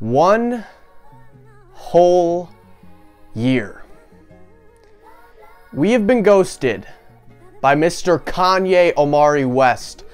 One whole year. We have been ghosted by Mr. Kanye Omari West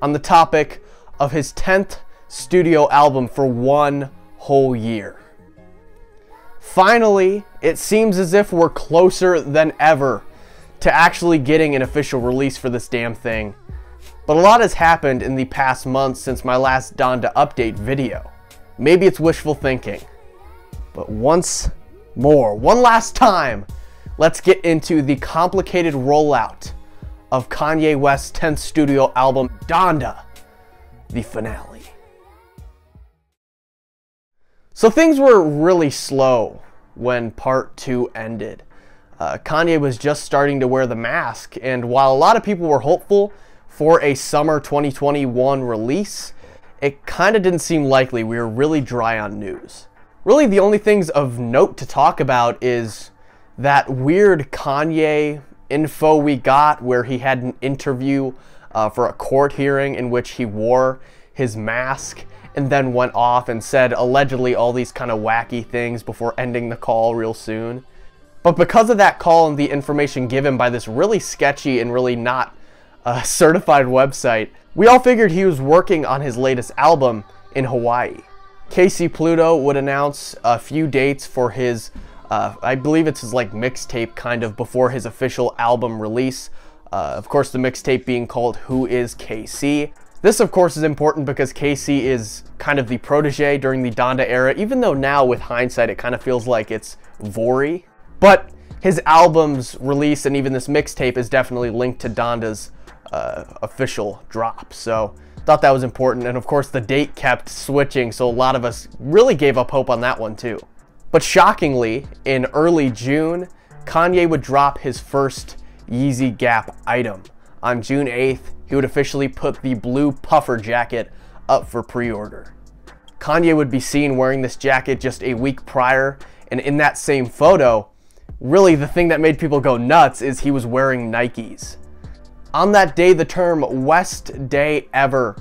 on the topic of his 10th studio album for one whole year. Finally, it seems as if we're closer than ever to actually getting an official release for this damn thing. But a lot has happened in the past months since my last Donda update video. Maybe it's wishful thinking. But once more, one last time, let's get into the complicated rollout of Kanye West's 10th studio album, Donda, the finale. So things were really slow when part two ended. Uh, Kanye was just starting to wear the mask, and while a lot of people were hopeful for a summer 2021 release, it kind of didn't seem likely. We were really dry on news. Really, the only things of note to talk about is that weird Kanye info we got where he had an interview uh, for a court hearing in which he wore his mask and then went off and said allegedly all these kind of wacky things before ending the call real soon. But because of that call and the information given by this really sketchy and really not uh, certified website, we all figured he was working on his latest album in Hawaii. KC Pluto would announce a few dates for his, uh, I believe it's his like mixtape kind of before his official album release. Uh, of course, the mixtape being called Who is KC. This, of course, is important because KC is kind of the protege during the Donda era, even though now, with hindsight, it kind of feels like it's Vory. But his album's release and even this mixtape is definitely linked to Donda's uh, official drop. So thought that was important. And of course, the date kept switching, so a lot of us really gave up hope on that one too. But shockingly, in early June, Kanye would drop his first Yeezy Gap item. On June 8th, he would officially put the blue puffer jacket up for pre-order. Kanye would be seen wearing this jacket just a week prior, and in that same photo, really the thing that made people go nuts is he was wearing Nikes. On that day, the term West Day Ever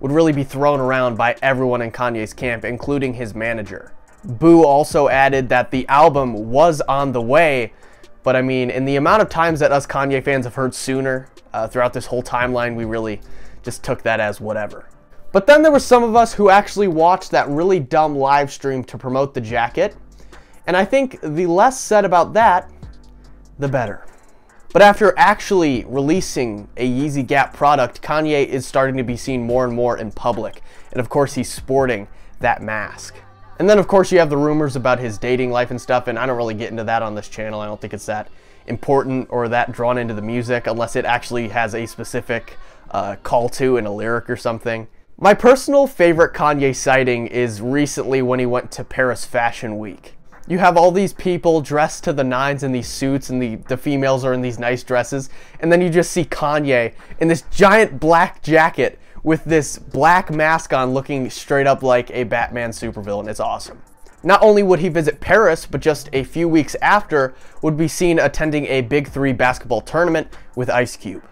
would really be thrown around by everyone in Kanye's camp, including his manager. Boo also added that the album was on the way, but I mean, in the amount of times that us Kanye fans have heard sooner, uh, throughout this whole timeline, we really just took that as whatever. But then there were some of us who actually watched that really dumb live stream to promote the jacket, and I think the less said about that, the better. But after actually releasing a Yeezy Gap product, Kanye is starting to be seen more and more in public. And of course, he's sporting that mask. And then, of course, you have the rumors about his dating life and stuff, and I don't really get into that on this channel. I don't think it's that important or that drawn into the music unless it actually has a specific uh, call to in a lyric or something. My personal favorite Kanye sighting is recently when he went to Paris Fashion Week. You have all these people dressed to the nines in these suits and the, the females are in these nice dresses and then you just see Kanye in this giant black jacket with this black mask on looking straight up like a Batman supervillain. It's awesome. Not only would he visit Paris, but just a few weeks after would be seen attending a Big Three basketball tournament with Ice Cube.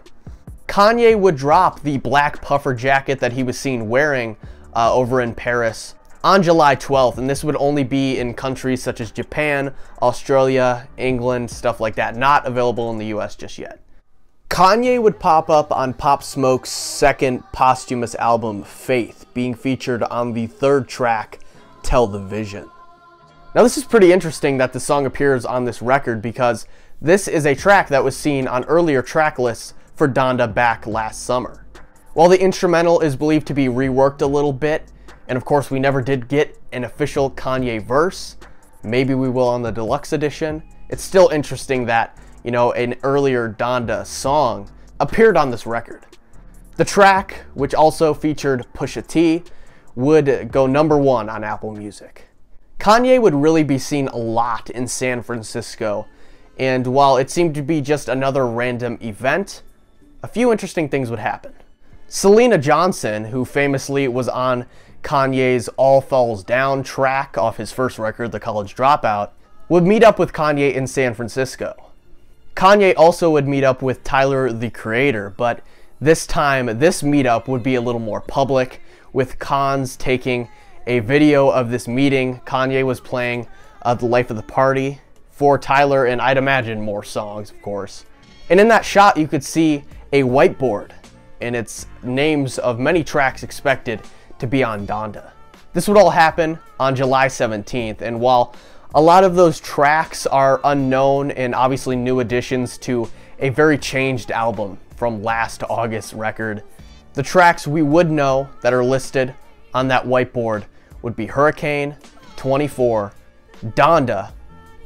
Kanye would drop the black puffer jacket that he was seen wearing uh, over in Paris on July 12th, and this would only be in countries such as Japan, Australia, England, stuff like that, not available in the US just yet. Kanye would pop up on Pop Smoke's second posthumous album, Faith, being featured on the third track, Tell the Vision. Now this is pretty interesting that the song appears on this record because this is a track that was seen on earlier track lists for Donda back last summer. While the instrumental is believed to be reworked a little bit, and of course we never did get an official Kanye verse, maybe we will on the deluxe edition, it's still interesting that, you know, an earlier Donda song appeared on this record. The track, which also featured Pusha T, would go number one on Apple Music. Kanye would really be seen a lot in San Francisco, and while it seemed to be just another random event, a few interesting things would happen. Syleena Johnson, who famously was on Kanye's All Falls Down track off his first record, The College Dropout, would meet up with Kanye in San Francisco. Kanye also would meet up with Tyler the Creator, but this time this meetup would be a little more public, with Cons taking a video of this meeting. Kanye was playing uh, The Life of the Party for Tyler, and I'd imagine more songs, of course. And in that shot, you could see a whiteboard, and it's names of many tracks expected to be on Donda. This would all happen on July 17th, and while a lot of those tracks are unknown and obviously new additions to a very changed album from last August's record, the tracks we would know that are listed on that whiteboard would be Hurricane, 24, Donda,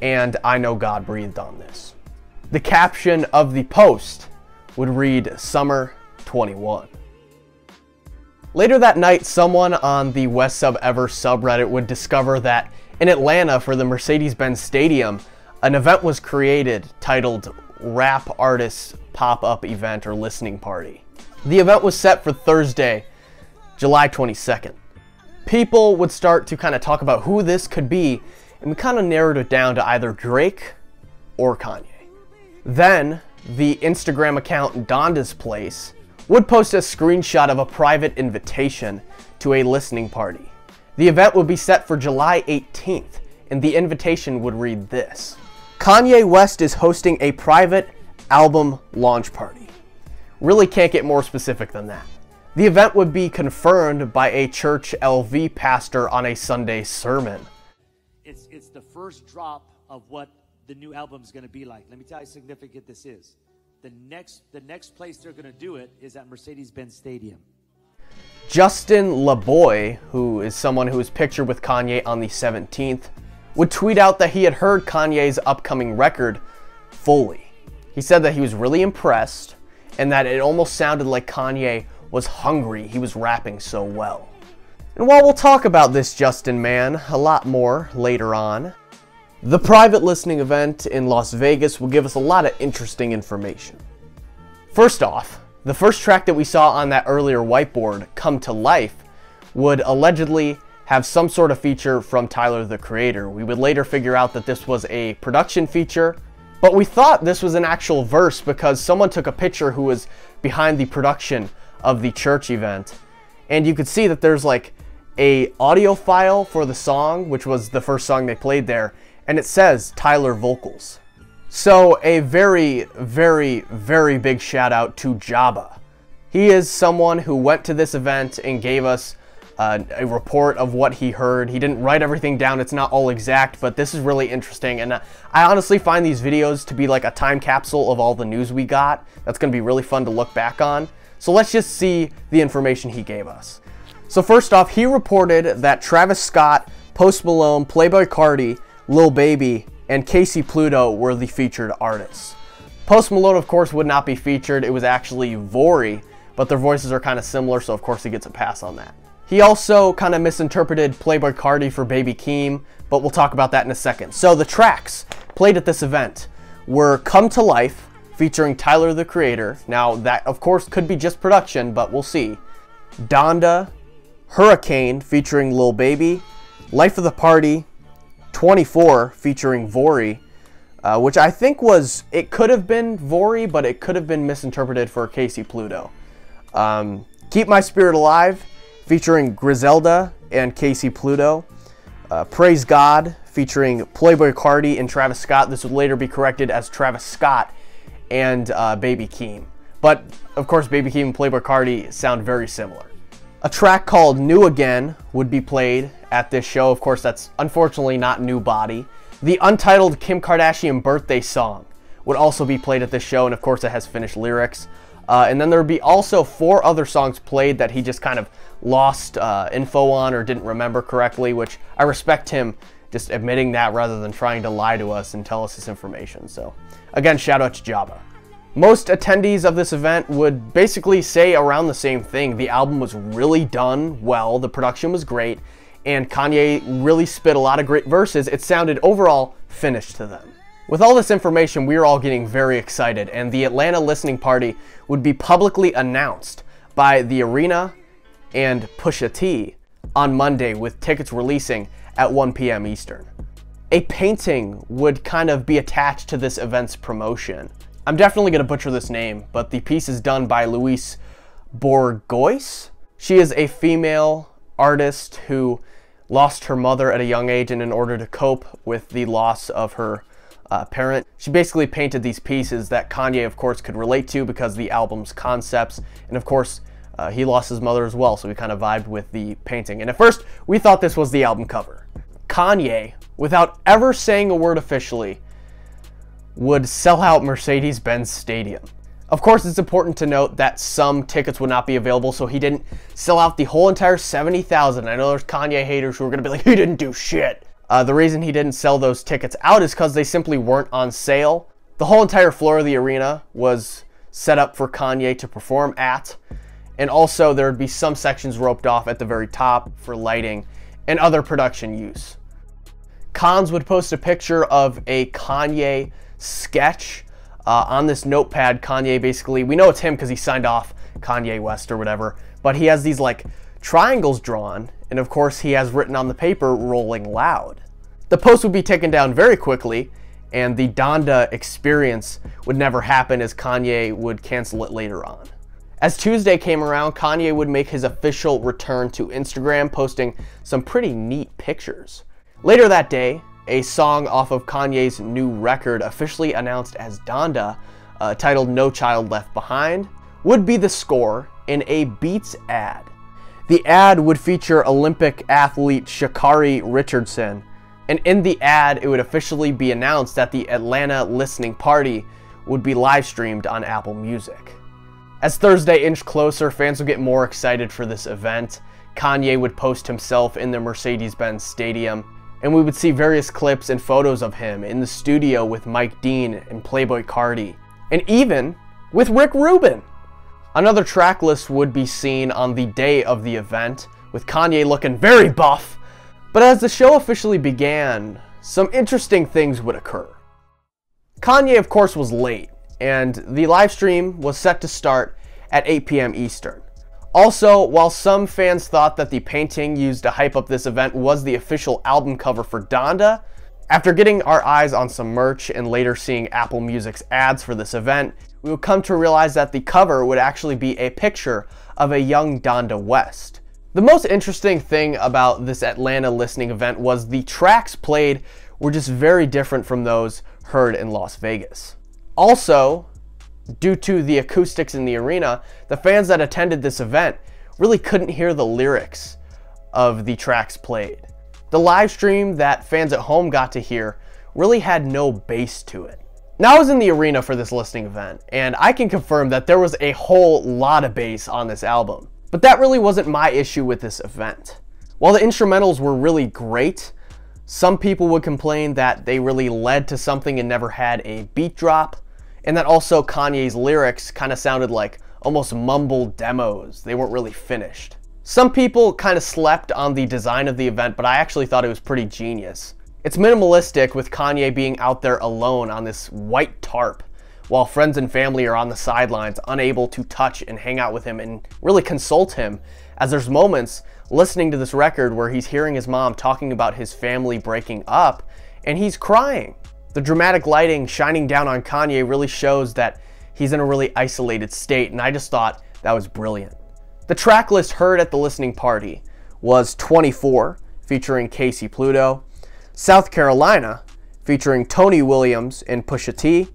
and I Know God Breathed on This. The caption of the post would read Summer 21. Later that night, someone on the West Sub Ever subreddit would discover that in Atlanta for the Mercedes-Benz Stadium, an event was created titled Rap Artists Pop-Up Event or Listening Party. The event was set for Thursday, July 22nd. People would start to kind of talk about who this could be, and we kind of narrowed it down to either Drake or Kanye. Then, the Instagram account Donda's Place would post a screenshot of a private invitation to a listening party. The event would be set for July 18th, and the invitation would read this Kanye West is hosting a private album launch party. Really can't get more specific than that. The event would be confirmed by a church LV pastor on a Sunday sermon. It's, it's the first drop of what the new album is going to be like. Let me tell you how significant this is. The next, the next place they're going to do it is at Mercedes-Benz Stadium. Justin LaBoy, who is someone who was pictured with Kanye on the 17th, would tweet out that he had heard Kanye's upcoming record fully. He said that he was really impressed and that it almost sounded like Kanye was hungry. He was rapping so well. And while we'll talk about this Justin man a lot more later on, the private listening event in Las Vegas will give us a lot of interesting information. First off, the first track that we saw on that earlier whiteboard, Come to Life, would allegedly have some sort of feature from Tyler the Creator. We would later figure out that this was a production feature, but we thought this was an actual verse because someone took a picture who was behind the production of the church event. And you could see that there's like a audio file for the song, which was the first song they played there, and it says Tyler vocals. So a very, very, very big shout out to Jabba. He is someone who went to this event and gave us uh, a report of what he heard. He didn't write everything down. It's not all exact, but this is really interesting. And uh, I honestly find these videos to be like a time capsule of all the news we got. That's going to be really fun to look back on. So let's just see the information he gave us. So first off, he reported that Travis Scott, Post Malone, Playboi Carti, Lil Baby, and Casey Pluto were the featured artists. Post Malone, of course, would not be featured. It was actually Vory, but their voices are kind of similar, so of course he gets a pass on that. He also kind of misinterpreted Playboi Carti for Baby Keem, but we'll talk about that in a second. So the tracks played at this event were Come to Life, featuring Tyler the Creator. Now, that of course could be just production, but we'll see. Donda, Hurricane, featuring Lil Baby, Life of the Party, 24 featuring Vory, uh, which I think was, it could have been Vory, but it could have been misinterpreted for Casey Pluto. Um, Keep My Spirit Alive featuring Griselda and Casey Pluto. Uh, Praise God featuring Playboi Carti and Travis Scott. This would later be corrected as Travis Scott and uh, Baby Keem. But of course, Baby Keem and Playboi Carti sound very similar. A track called New Again would be played at this show. Of course, that's unfortunately not New Body. The untitled Kim Kardashian birthday song would also be played at this show, and of course, it has finished lyrics. Uh, and then there would be also four other songs played that he just kind of lost uh, info on or didn't remember correctly, which I respect him just admitting that rather than trying to lie to us and tell us this information. So, again, shout out to Jabba. Most attendees of this event would basically say around the same thing. The album was really done well, the production was great, and Kanye really spit a lot of great verses. It sounded overall finished to them. With all this information, we are all getting very excited, and the Atlanta listening party would be publicly announced by the arena and Pusha T on Monday with tickets releasing at 1 p.m. Eastern. A painting would kind of be attached to this event's promotion. I'm definitely going to butcher this name, but the piece is done by Louise Bourgeois. She is a female artist who lost her mother at a young age, and in order to cope with the loss of her uh, parent, she basically painted these pieces that Kanye, of course, could relate to because the album's concepts, and of course, uh, he lost his mother as well, so we kind of vibed with the painting. And at first, we thought this was the album cover. Kanye, without ever saying a word officially, would sell out Mercedes Benz Stadium. Of course, it's important to note that some tickets would not be available, so he didn't sell out the whole entire 70,000. I know there's Kanye haters who are going to be like, he didn't do shit. Uh, the reason he didn't sell those tickets out is because they simply weren't on sale. The whole entire floor of the arena was set up for Kanye to perform at, and also there would be some sections roped off at the very top for lighting and other production use. Cons would post a picture of a Kanye sketch uh, on this notepad, Kanye basically, we know it's him because he signed off Kanye West or whatever, but he has these like triangles drawn, and of course he has written on the paper Rolling Loud. The post would be taken down very quickly, and the Donda experience would never happen as Kanye would cancel it later on. As Tuesday came around, Kanye would make his official return to Instagram, posting some pretty neat pictures. Later that day, a song off of Kanye's new record, officially announced as Donda, uh, titled No Child Left Behind, would be the score in a Beats ad. The ad would feature Olympic athlete Sha'Carri Richardson, and in the ad, it would officially be announced that the Atlanta listening party would be live streamed on Apple Music. As Thursday inched closer, fans would get more excited for this event. Kanye would post himself in the Mercedes Benz Stadium, and we would see various clips and photos of him in the studio with Mike Dean and Playboi Carti, and even with Rick Rubin. Another track list would be seen on the day of the event, with Kanye looking very buff. But as the show officially began, some interesting things would occur. Kanye, of course, was late, and the live stream was set to start at 8 p.m. Eastern. Also, while some fans thought that the painting used to hype up this event was the official album cover for Donda, after getting our eyes on some merch and later seeing Apple Music's ads for this event, we would come to realize that the cover would actually be a picture of a young Donda West. The most interesting thing about this Atlanta listening event was the tracks played were just very different from those heard in Las Vegas. Also, due to the acoustics in the arena, the fans that attended this event really couldn't hear the lyrics of the tracks played. The live stream that fans at home got to hear really had no bass to it. Now I was in the arena for this listening event, and I can confirm that there was a whole lot of bass on this album. But that really wasn't my issue with this event. While the instrumentals were really great, some people would complain that they really led to something and never had a beat drop, and that also Kanye's lyrics kind of sounded like almost mumbled demos. They weren't really finished. Some people kind of slept on the design of the event, but I actually thought it was pretty genius. It's minimalistic with Kanye being out there alone on this white tarp, while friends and family are on the sidelines, unable to touch and hang out with him and really consult him, as there's moments listening to this record where he's hearing his mom talking about his family breaking up, and he's crying. The dramatic lighting shining down on Kanye really shows that he's in a really isolated state, and I just thought that was brilliant. The track list heard at the listening party was 24, featuring Casey Pluto, South Carolina, featuring Tony Williams and Pusha T,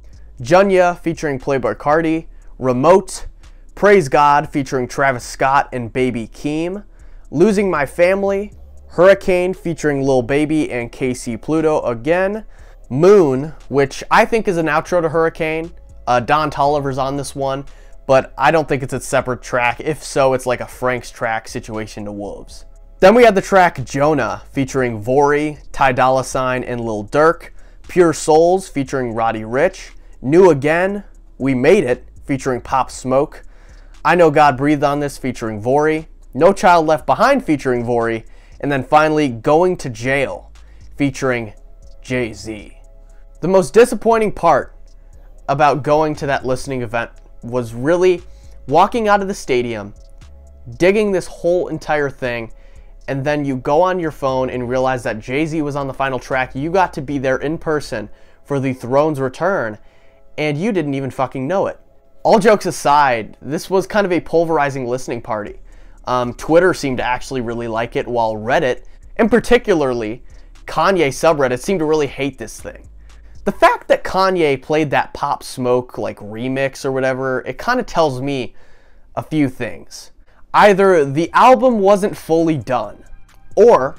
Junya, featuring Playboi Carti, Remote, Praise God, featuring Travis Scott and Baby Keem, Losing My Family, Hurricane, featuring Lil Baby and Casey Pluto again, Moon, which I think is an outro to Hurricane. Uh, Don Toliver's on this one, but I don't think it's a separate track. If so, it's like a Frank's track situation to Wolves. Then we had the track Jonah featuring Vory, Ty Dolla Sign, and Lil Durk. Pure Souls featuring Roddy Ricch. New Again, We Made It featuring Pop Smoke. I Know God Breathed on This featuring Vory. No Child Left Behind featuring Vory. And then finally Going to Jail featuring Jay Z. The most disappointing part about going to that listening event was really walking out of the stadium, digging this whole entire thing, and then you go on your phone and realize that Jay Z was on the final track. You got to be there in person for the Throne's return, and you didn't even fucking know it. All jokes aside, this was kind of a pulverizing listening party. Um, Twitter seemed to actually really like it, while Reddit And particularly, Kanye subreddit seemed to really hate this thing. The fact that Kanye played that Pop Smoke like remix or whatever, it kind of tells me a few things. Either the album wasn't fully done, or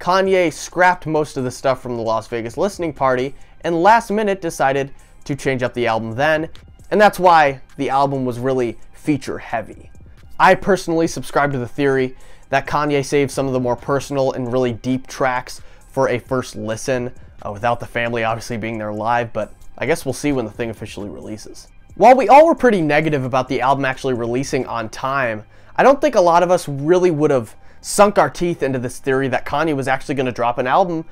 Kanye scrapped most of the stuff from the Las Vegas listening party and last minute decided to change up the album then, and that's why the album was really feature heavy. I personally subscribe to the theory that Kanye saved some of the more personal and really deep tracks for a first listen, uh, without the family obviously being there live, but I guess we'll see when the thing officially releases. While we all were pretty negative about the album actually releasing on time, I don't think a lot of us really would have sunk our teeth into this theory that Kanye was actually going to drop an album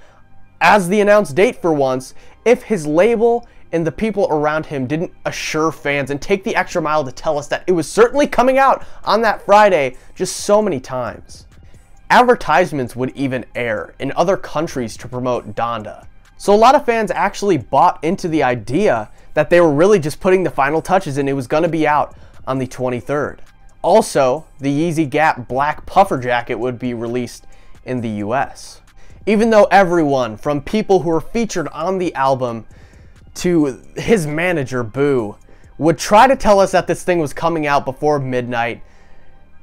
as the announced date for once if his label and the people around him didn't assure fans and take the extra mile to tell us that it was certainly coming out on that Friday just so many times. Advertisements would even air in other countries to promote Donda. So a lot of fans actually bought into the idea that they were really just putting the final touches and it was going to be out on the 23rd. Also, the Yeezy Gap black puffer jacket would be released in the US. Even though everyone, from people who were featured on the album to his manager, Boo, would try to tell us that this thing was coming out before midnight,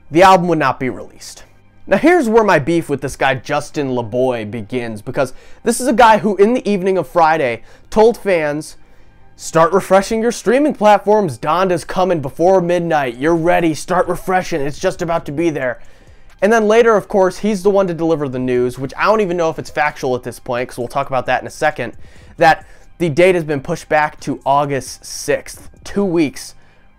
the album would not be released. Now here's where my beef with this guy Justin LaBoy begins because this is a guy who in the evening of Friday told fans Start refreshing your streaming platforms. Donda's coming before midnight. You're ready. Start refreshing. It's just about to be there. And then later, of course, he's the one to deliver the news, which I don't even know if it's factual at this point, because we'll talk about that in a second, that the date has been pushed back to August 6th, two weeks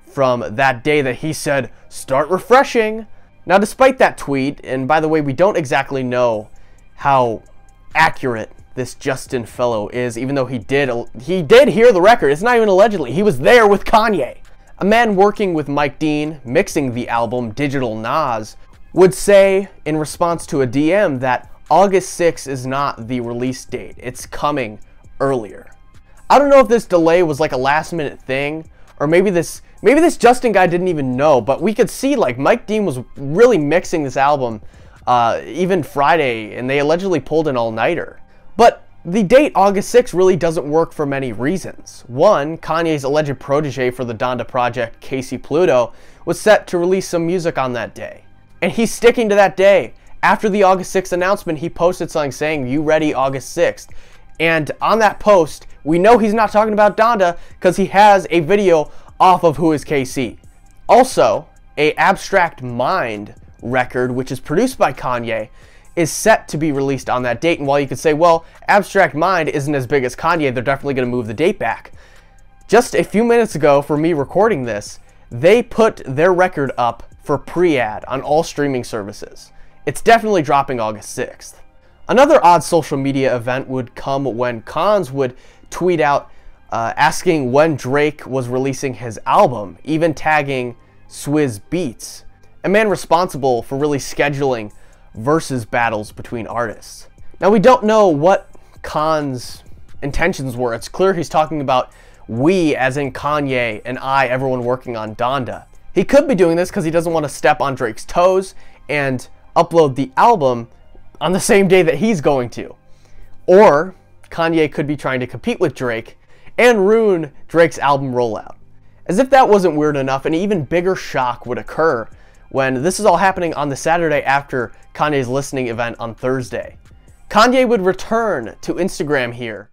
from that day that he said, start refreshing. Now, despite that tweet, and by the way, we don't exactly know how accurate this Justin fellow is, even though he did he did hear the record. It's not even allegedly. He was there with Kanye. A man working with Mike Dean, mixing the album Digital Nas, would say in response to a DM that August 6 is not the release date. It's coming earlier. I don't know if this delay was like a last minute thing or maybe this maybe this Justin guy didn't even know, but we could see like Mike Dean was really mixing this album uh, even Friday, and they allegedly pulled an all-nighter. But the date August 6 really doesn't work for many reasons. One, Kanye's alleged protege for the Donda project, Casey Pluto, was set to release some music on that day. And he's sticking to that day. After the August 6th announcement, he posted something saying, You ready August 6th? And on that post, we know he's not talking about Donda because he has a video off of Who is KC. Also, a Abstract Mind record, which is produced by Kanye, is set to be released on that date. And while you could say, well, Abstract Mind isn't as big as Kanye, they're definitely going to move the date back. Just a few minutes ago, for me recording this, they put their record up for pre ad on all streaming services. It's definitely dropping August 6th. Another odd social media event would come when Cons would tweet out uh, asking when Drake was releasing his album, even tagging Swizz Beatz, a man responsible for really scheduling versus battles between artists. Now, we don't know what Khan's intentions were. It's clear he's talking about we, as in Kanye, and I, everyone working on Donda. He could be doing this because he doesn't want to step on Drake's toes and upload the album on the same day that he's going to. Or Kanye could be trying to compete with Drake and ruin Drake's album rollout. As if that wasn't weird enough, an even bigger shock would occur when this is all happening on the Saturday after Kanye's listening event on Thursday. Kanye would return to Instagram here.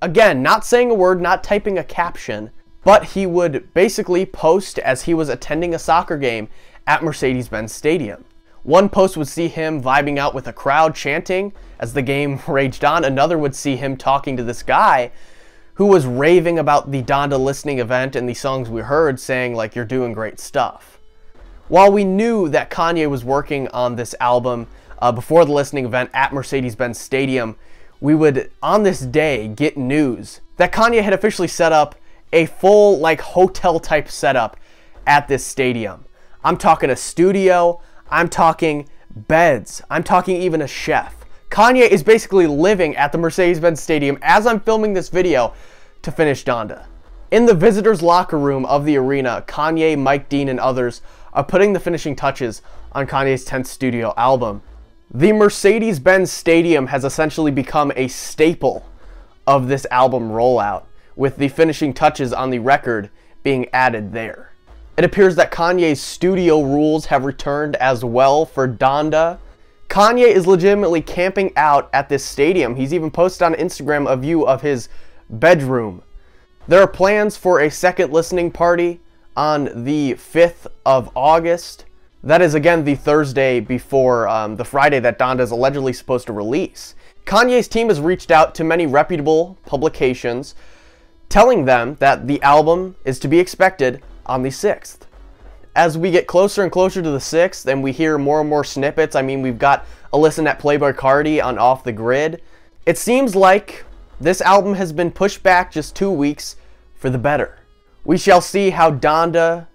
Again, not saying a word, not typing a caption, but he would basically post as he was attending a soccer game at Mercedes Benz Stadium. One post would see him vibing out with a crowd chanting as the game raged on. Another would see him talking to this guy who was raving about the Donda listening event and the songs we heard, saying, like, you're doing great stuff. While we knew that Kanye was working on this album uh, before the listening event at Mercedes Benz Stadium, we would, on this day, get news that Kanye had officially set up a full, like, hotel type setup at this stadium. I'm talking a studio, I'm talking beds, I'm talking even a chef. Kanye is basically living at the Mercedes Benz Stadium as I'm filming this video to finish Donda. In the visitors' locker room of the arena, Kanye, Mike Dean, and others are putting the finishing touches on Kanye's 10th studio album. The Mercedes Benz Stadium has essentially become a staple of this album rollout, with the finishing touches on the record being added there. It appears that Kanye's studio rules have returned as well for Donda. Kanye is legitimately camping out at this stadium. He's even posted on Instagram a view of his bedroom. There are plans for a second listening party on the 5th of August. That is again the Thursday before um, the Friday that Donda is allegedly supposed to release. Kanye's team has reached out to many reputable publications telling them that the album is to be expected on the 6th. As we get closer and closer to the 6th and we hear more and more snippets, I mean, we've got a listen at Playboi Carti on Off the Grid. It seems like this album has been pushed back just two weeks for the better. We shall see how Donda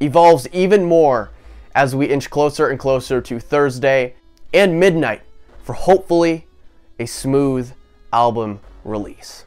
evolves even more as we inch closer and closer to Thursday and midnight for hopefully a smooth album release.